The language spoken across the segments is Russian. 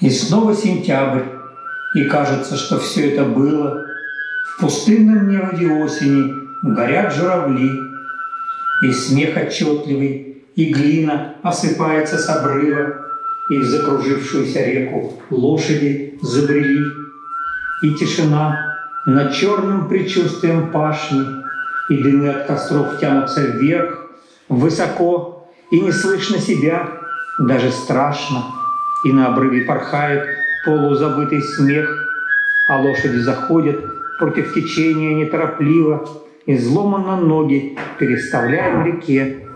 И снова сентябрь, и кажется, что все это было. В пустынном неводе осени горят журавли, и смех отчетливый, и глина осыпается с обрыва, и в закружившуюся реку лошади забрели, и тишина над черным предчувствием пашни, и дымы от костров тянутся вверх, высоко, и не слышно себя, даже страшно, и на обрыве порхает полузабытый смех, а лошади заходят против течения неторопливо, изломанно ноги переставляя в реке,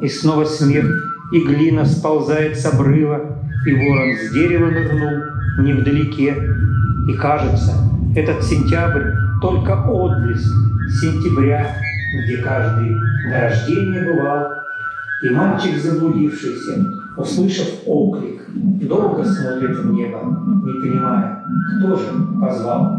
и снова смех, и глина сползает с обрыва, и ворон с дерева нырнул невдалеке. И кажется, этот сентябрь только отблеск сентября, где каждый до рождения бывал, и мальчик заблудившийся, услышав оклик, долго смотрит в небо, не понимая, кто же позвал.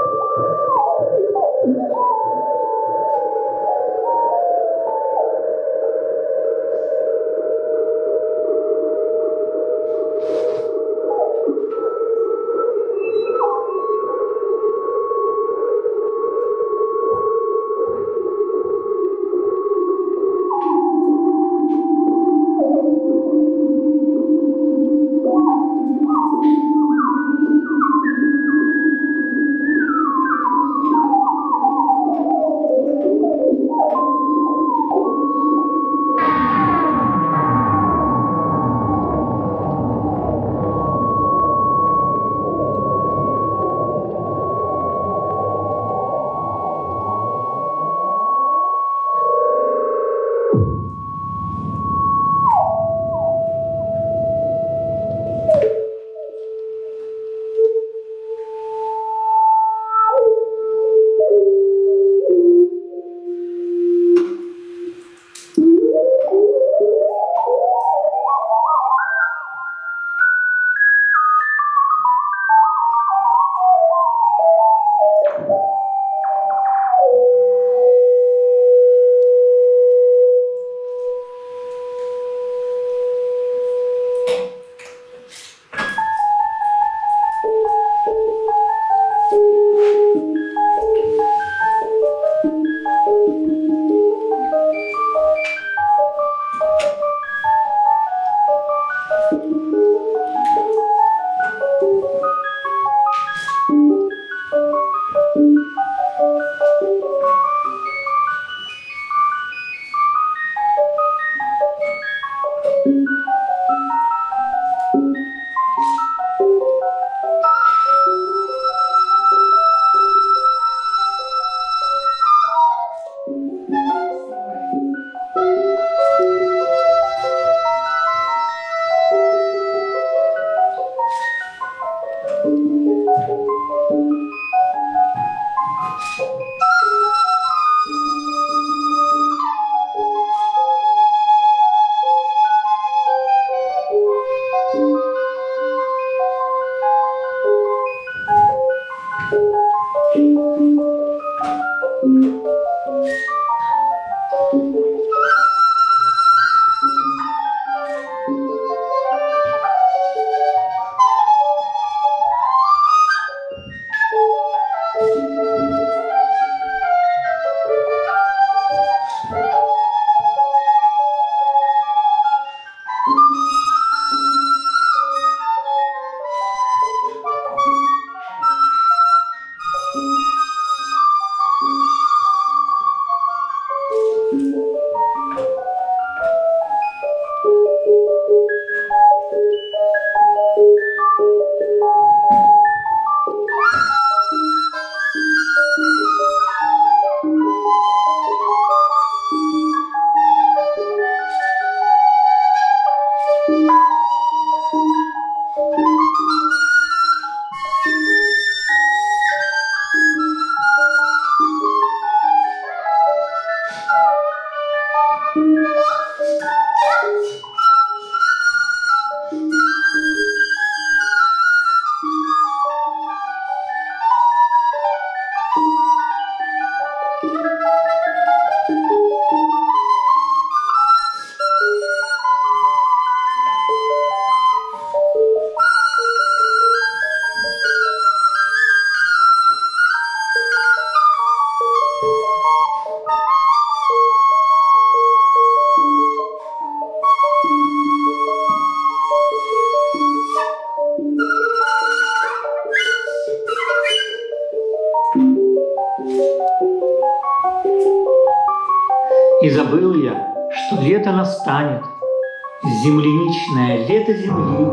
Земли,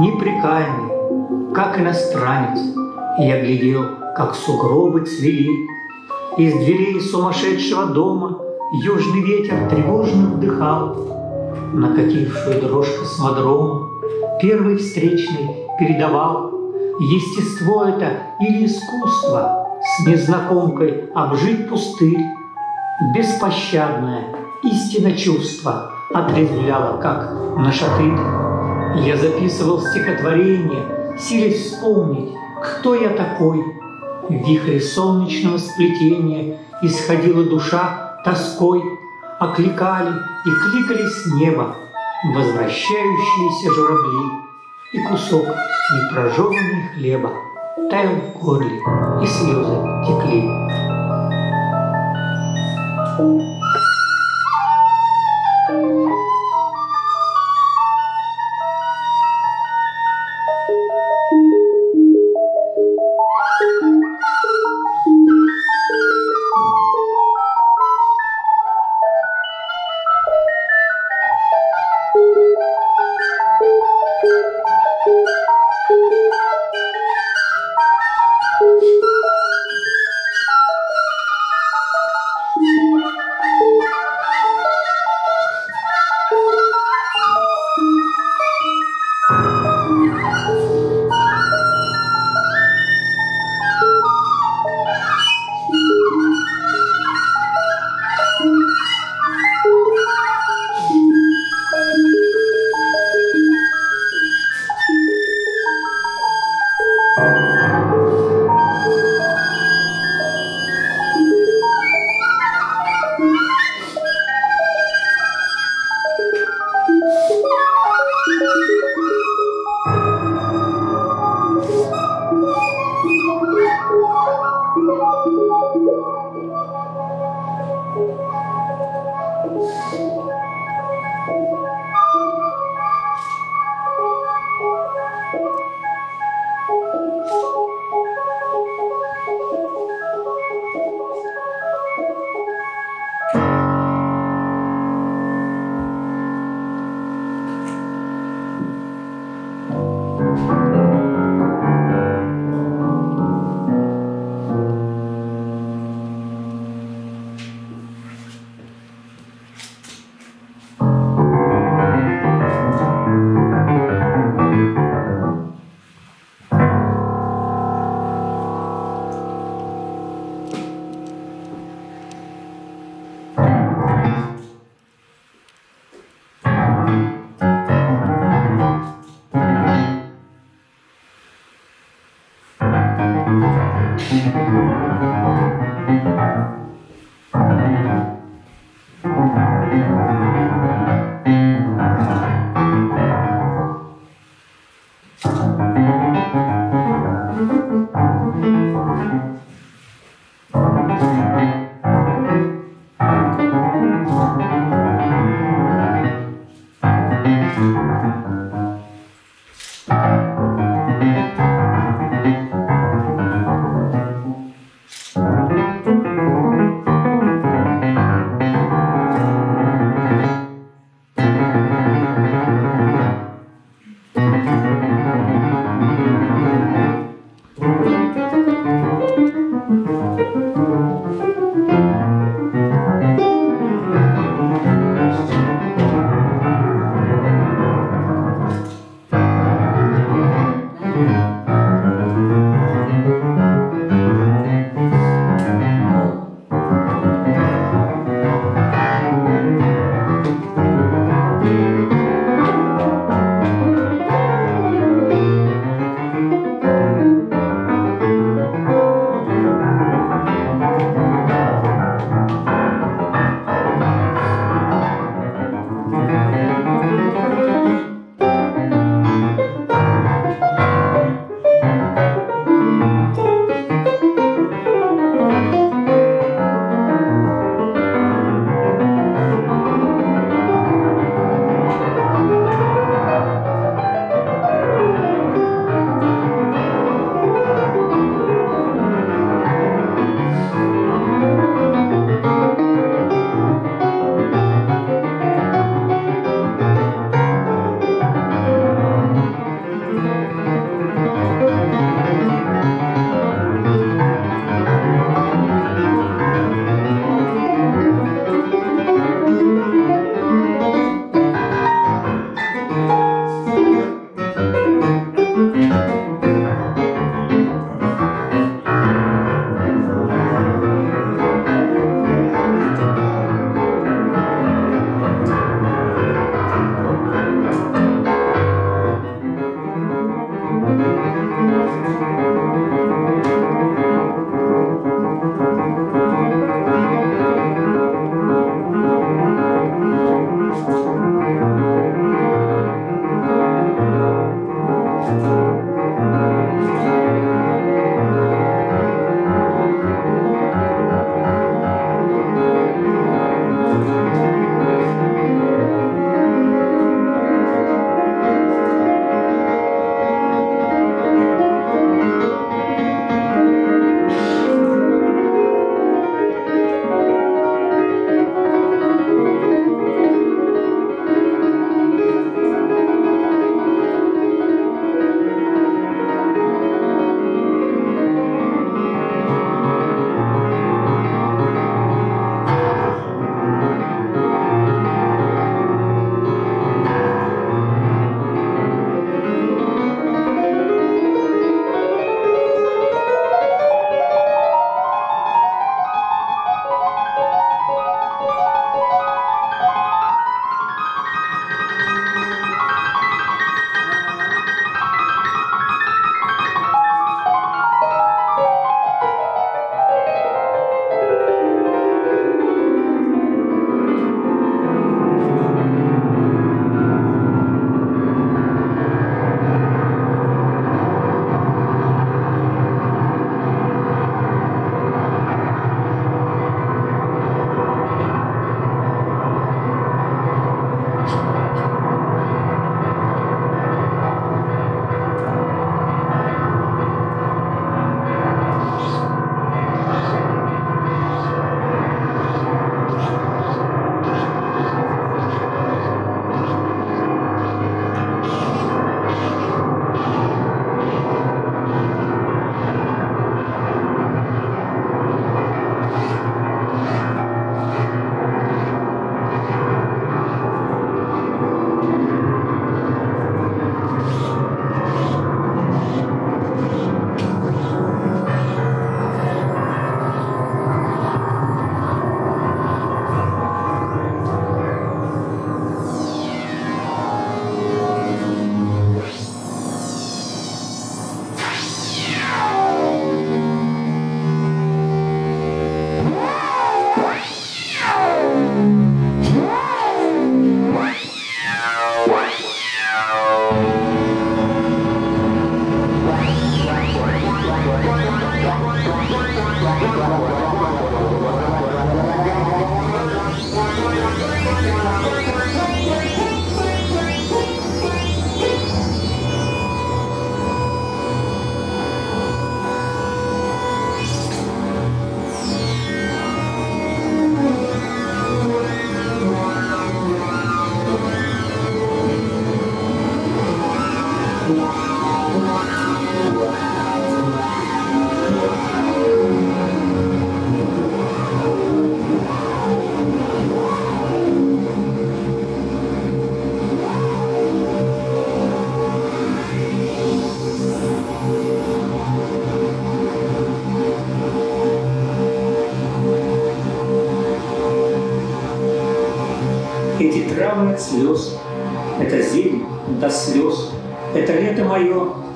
Непрекаянный, как иностранец, Я глядел, как сугробы цвели. Из дверей сумасшедшего дома Южный ветер тревожно вдыхал. Накатившую дрожь космодрома Первый встречный передавал Естество это или искусство С незнакомкой обжить пустырь Беспощадное истинно чувство Отрезвляло, как на шатырь. Я записывал стихотворение, Силясь вспомнить, кто я такой. В вихре солнечного сплетения Исходила душа тоской, Окликали и кликали с неба Возвращающиеся журавли, И кусок непрожеванный хлеба Таял в горле, и слезы текли. эти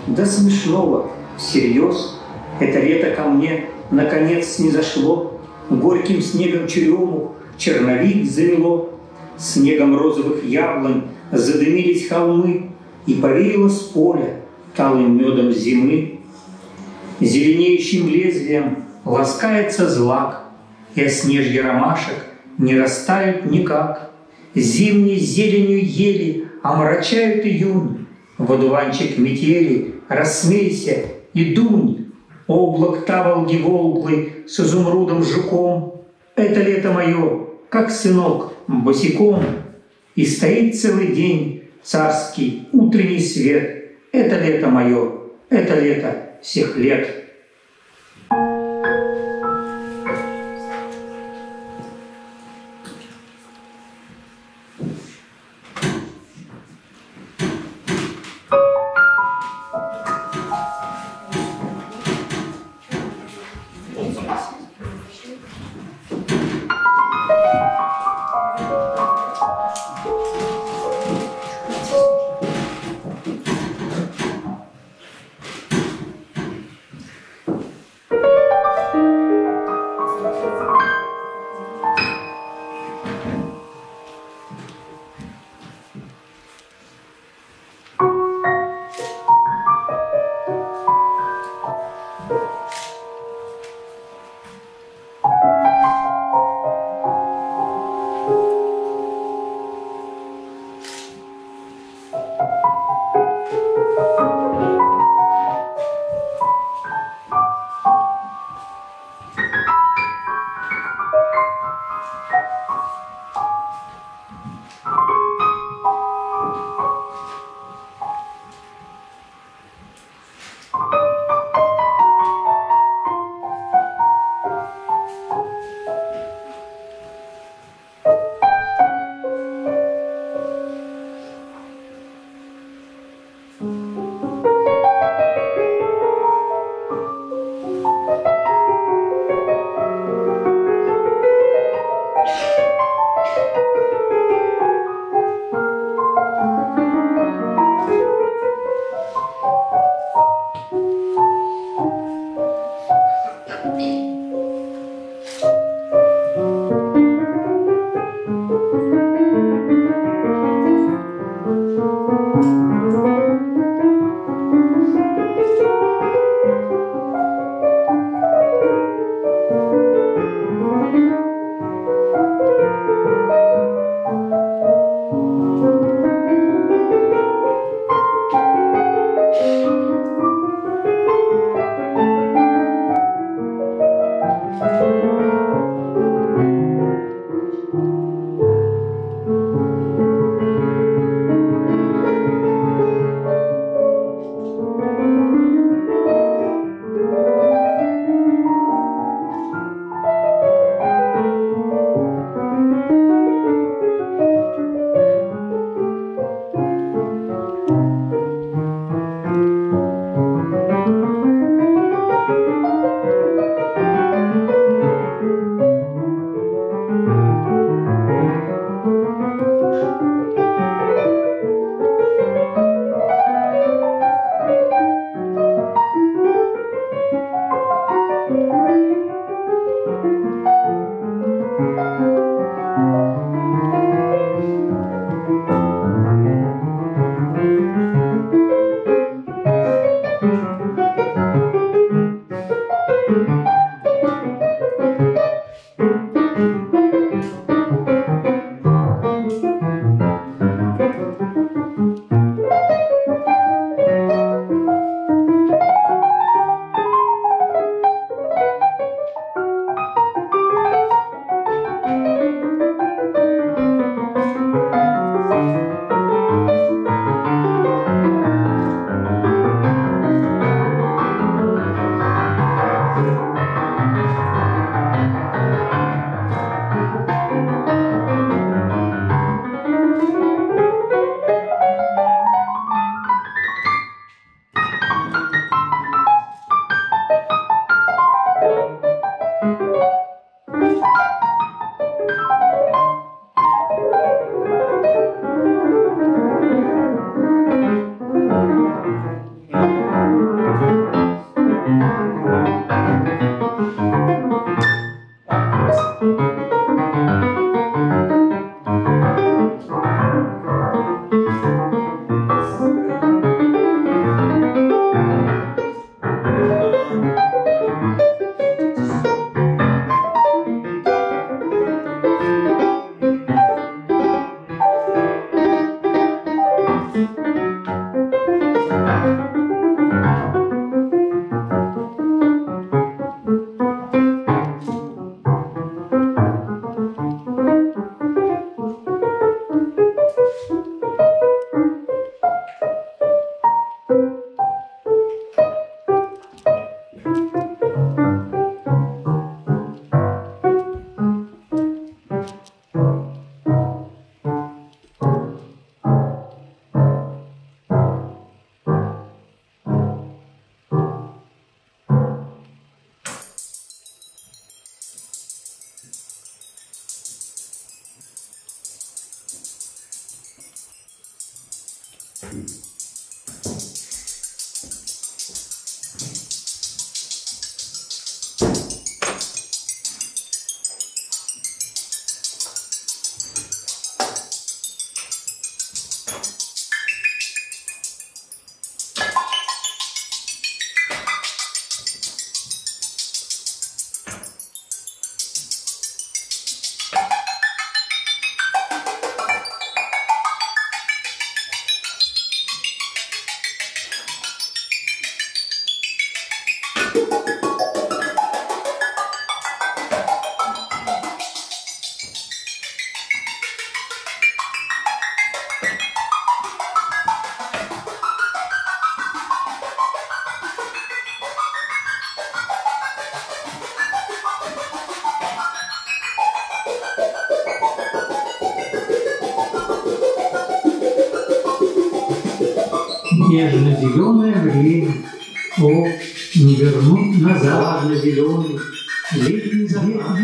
до смешного, всерьез, это лето ко мне наконец не зашло, горьким снегом черему черновик завело, снегом розовых яблонь задымились холмы, и повеяло с поля талым медом зимы. Зеленеющим лезвием ласкается злак, и оснежья ромашек не растают никак. Зимней зеленью ели омрачают июнь, в одуванчик метели рассмейся и дунь. Облак таволги волглый с изумрудом жуком. Это лето мое, как сынок, босиком. И стоит целый день царский утренний свет. Это лето мое, это лето всех лет.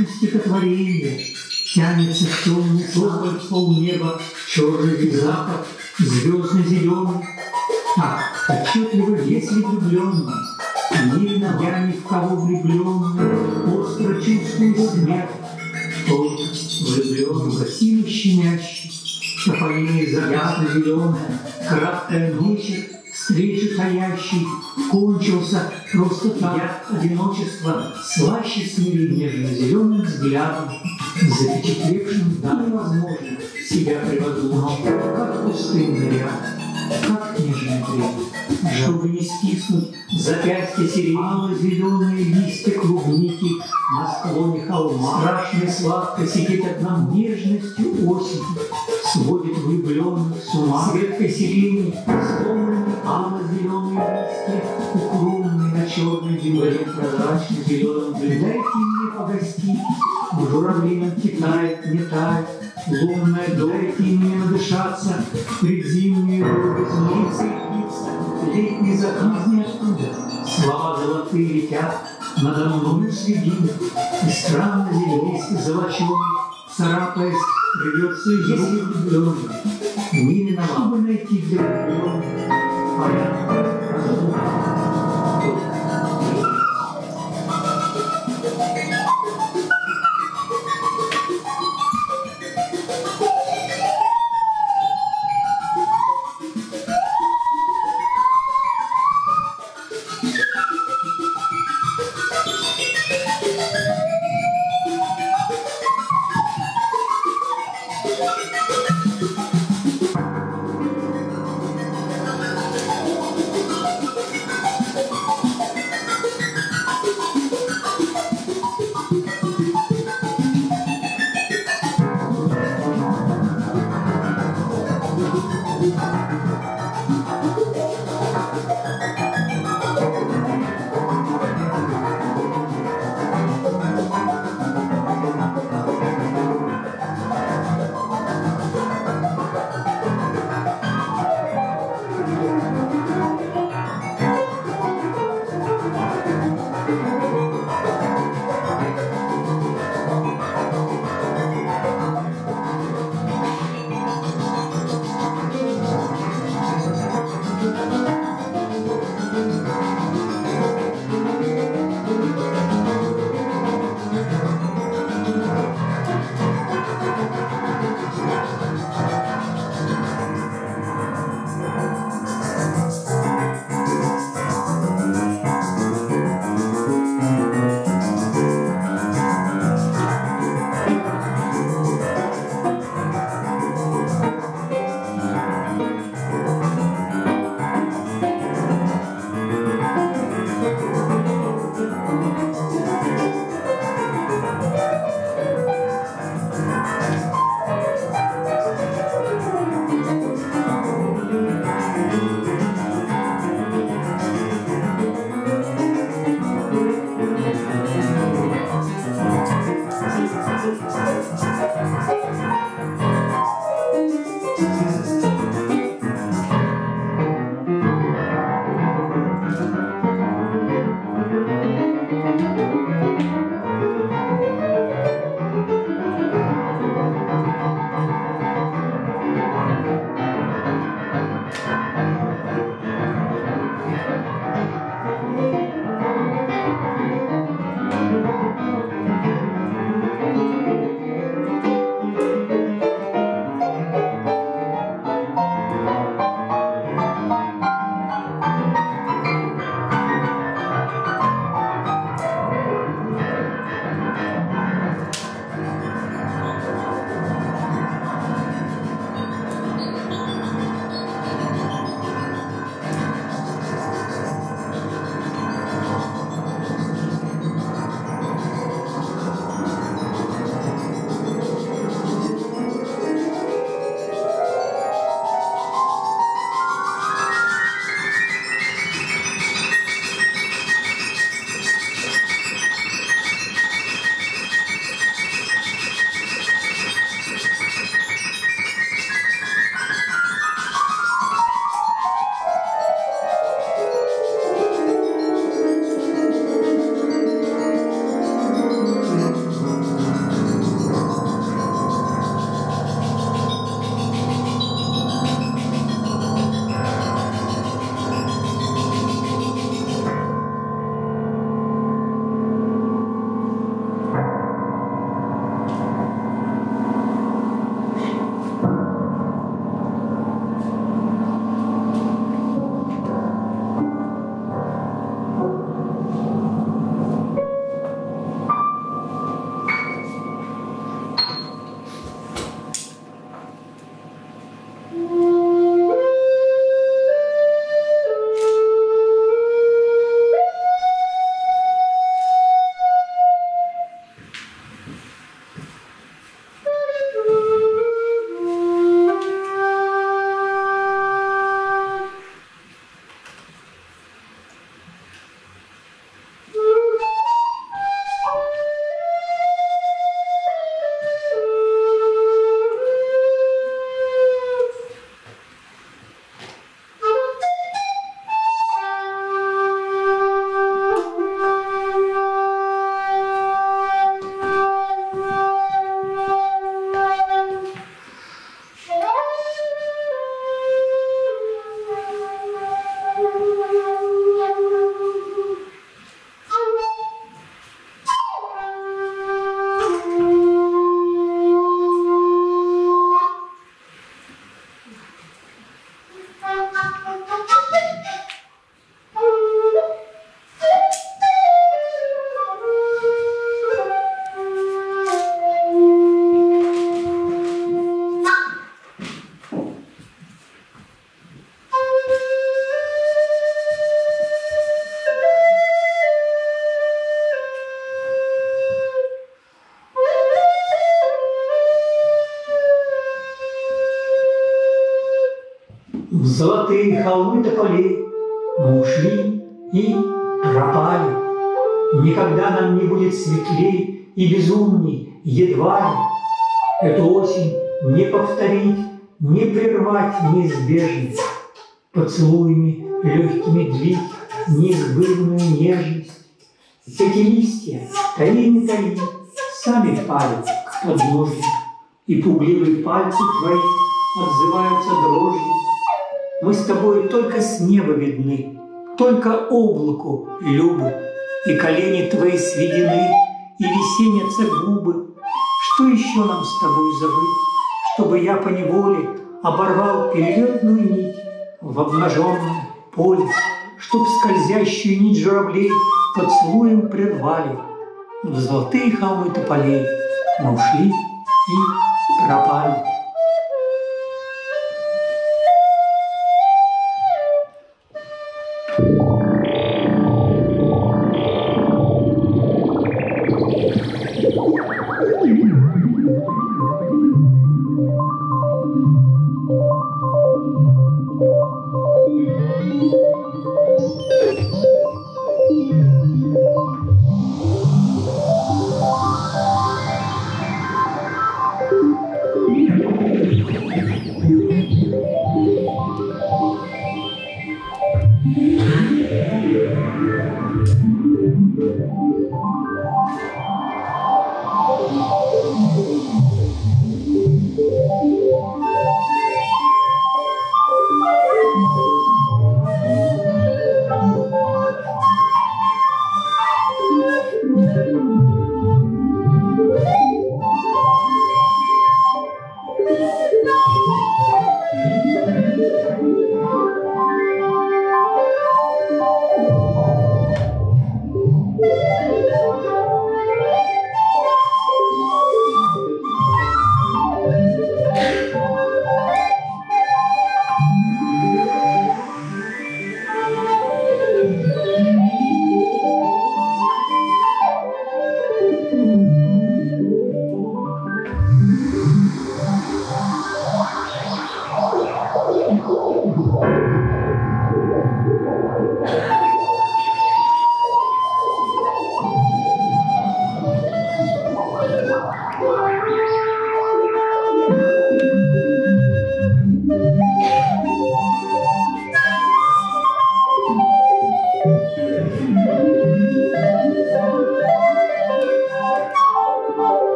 Закат стихотворение, Тянется в темный сумрак полнеба, черный запад, звездно-зеленый. Так, отчетливо, если влюбленный, не я ни в кого влюбленный, Остро чувствую смерть, только влюбленный, гасимый щемящий, Тополиный ясно-зеленая, краткая вечер, встречи таящий, Кончился просто так одиночество, Слаще смели нежно-зеленым взглядом, Запечатлевшим да невозможно себя превозмочь, Как пустынный ряд, как нежный бред, Чтобы не стиснуть запястье сирени, Зеленые листья клубники на склоне холма, Страшно и сладко сидеть одна нежностью осени, Сводит влюбленных с ума. Светкой сирени, Сломанные ало-зеленые листья, Укромные на черной земле, Прозрачно-зеленым Дайте мне погостить, в журавлином Китае не тает, Лунная дайте мне надышаться, Предзимние и птица, Летний закат ниоткуда, Слова золотые летят, надо мною следит, И странно зелест золоченый, Царапаясь, рвется из рук влюбленный. Не виноват бы найти для влюбленных, Понятно, едва. Эту осень не повторить, не прервать неизбежно. Поцелуями легкими длить неизбывную нежность. Эти листья, таи не таи, сами палят к подножью, И пугливые пальцы твои отзываются дрожью. Мы с тобой только с неба видны, Только облаку любы, И колени твои сведены, И весенятся губы. Что еще нам с тобой забыть, Чтобы я по неволе Оборвал перелетную нить В обнаженном поле, Чтоб скользящую нить журавлей Поцелуем прервали. В золотые холмы тополей Мы ушли и пропали.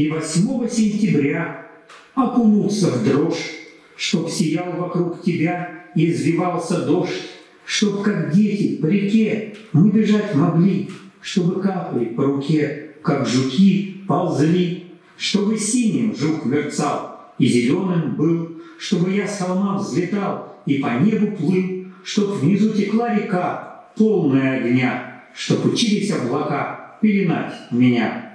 И 8 сентября окунуться в дрожь, Чтоб сиял вокруг тебя и извивался дождь, Чтоб, как дети, по реке мы бежать могли, Чтобы капли по руке, как жуки, ползли, Чтобы синим жук мерцал и зеленым был, Чтобы я с холма взлетал и по небу плыл, Чтоб внизу текла река, полная огня, Чтоб учились облака пеленать меня.